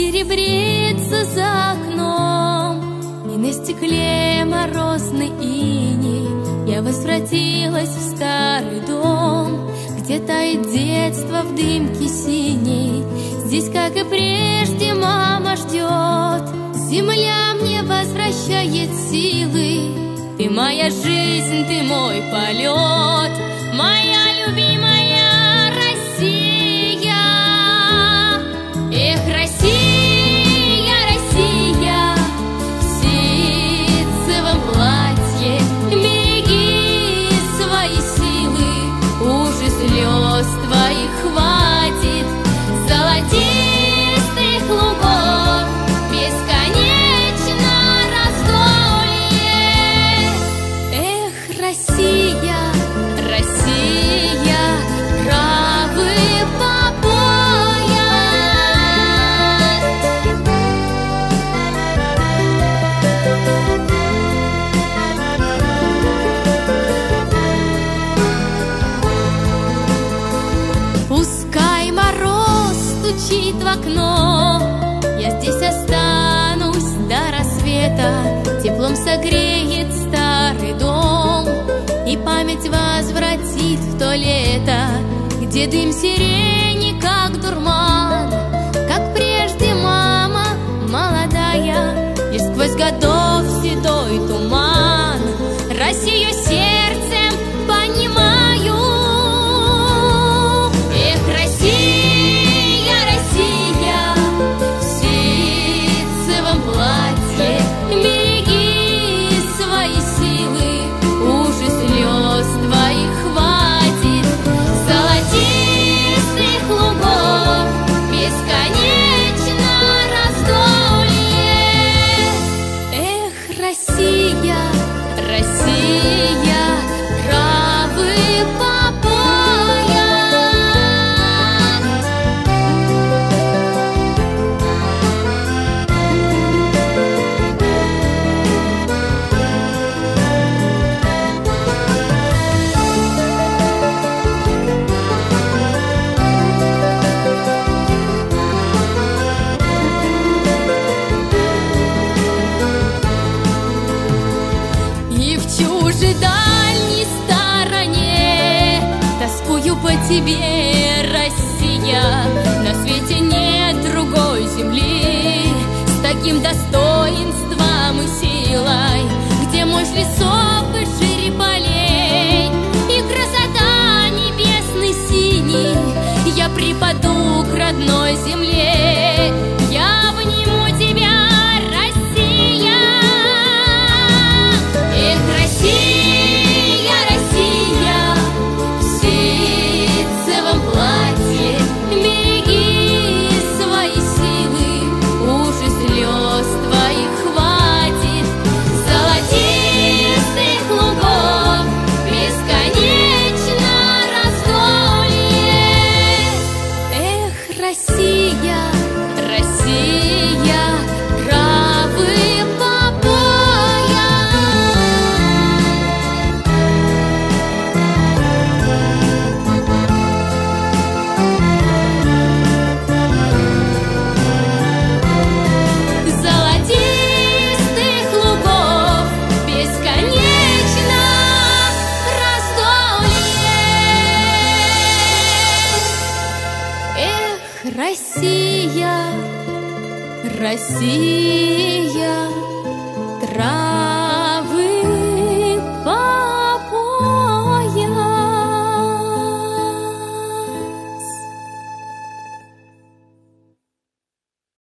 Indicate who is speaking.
Speaker 1: Серебрится за окном И на стекле морозный иней Я возвратилась в старый дом Где тает детство в дымке синей. Здесь, как и прежде, мама ждет. Земля мне возвращает силы. Ты моя жизнь, ты мой полет. Моя стучит в окно, Я здесь останусь до рассвета, Теплом согреет старый дом, И память возвратит в то лето, Где дым сирени, как дурман, Как прежде мама молодая, Лишь сквозь годов в чужей дальней стороне. Тоскую по тебе, Россия. На свете нет другой земли. С таким достоинством Россия, Россия, трава.